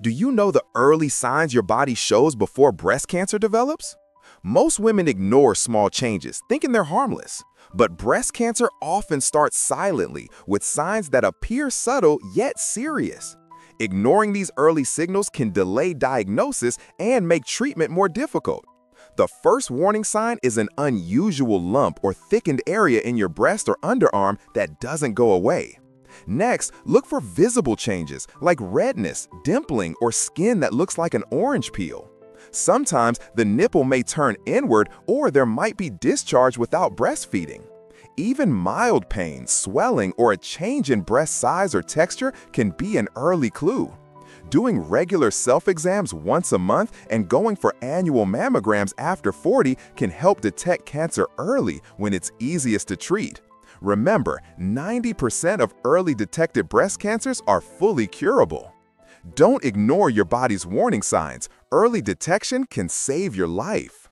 Do you know the early signs your body shows before breast cancer develops? Most women ignore small changes, thinking they're harmless. But breast cancer often starts silently, with signs that appear subtle yet serious. Ignoring these early signals can delay diagnosis and make treatment more difficult. The first warning sign is an unusual lump or thickened area in your breast or underarm that doesn't go away. Next, look for visible changes like redness, dimpling, or skin that looks like an orange peel. Sometimes the nipple may turn inward or there might be discharge without breastfeeding. Even mild pain, swelling, or a change in breast size or texture can be an early clue. Doing regular self-exams once a month and going for annual mammograms after 40 can help detect cancer early when it's easiest to treat. Remember, 90% of early detected breast cancers are fully curable. Don't ignore your body's warning signs. Early detection can save your life.